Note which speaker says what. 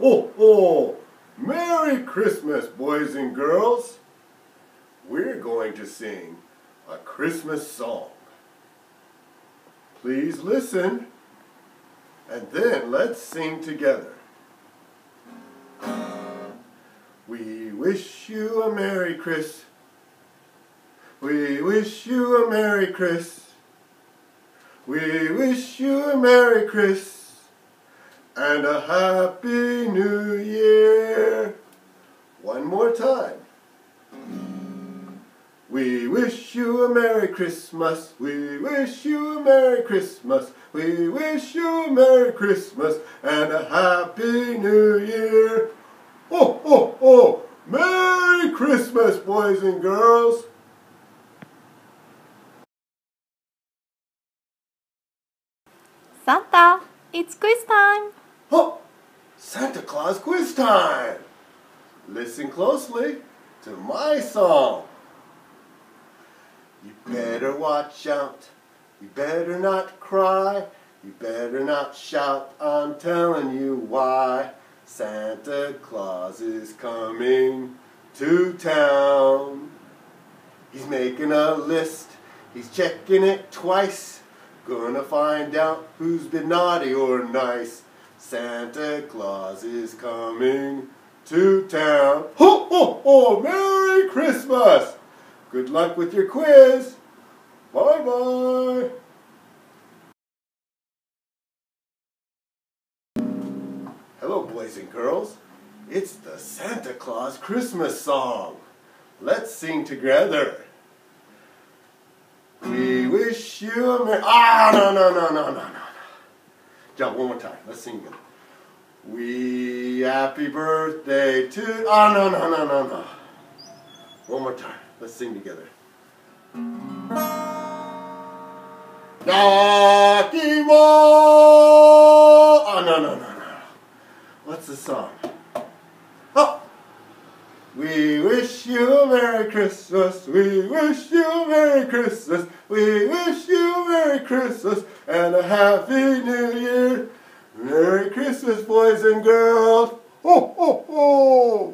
Speaker 1: Ho, ho! Merry Christmas, boys and girls! We're going to sing a Christmas song. Please listen, and then let's sing together. We wish you a Merry Christmas. We wish you a Merry Christmas. We wish you a Merry Christmas and a Happy New Year. One more time. We wish you a Merry Christmas. We wish you a Merry Christmas. We wish you a Merry Christmas and a Happy New Year. Oh, oh, oh! Merry Christmas, boys and girls!
Speaker 2: Santa, it's quiz time!
Speaker 1: Oh, Santa Claus quiz time! Listen closely to my song. You better watch out. You better not cry. You better not shout. I'm telling you why. Santa Claus is coming to town. He's making a list. He's checking it twice. Gonna find out who's been naughty or nice. Santa Claus is coming to town. Ho, ho, ho! Merry Christmas! Good luck with your quiz. Bye bye. Hello, boys and girls. It's the Santa Claus Christmas song. Let's sing together. We wish you a merry. Ah, no, no, no, no, no, John, one more time. Let's sing together. We happy birthday to. Ah, no, no, no, no, no. One more time. Let's sing together. Naughty Mo! Oh, no, no, no, no. What's the song? Oh! We wish you a Merry Christmas. We wish you a Merry Christmas. We wish you a Merry Christmas and a Happy Christmas, boys and girls. Oh, oh, oh.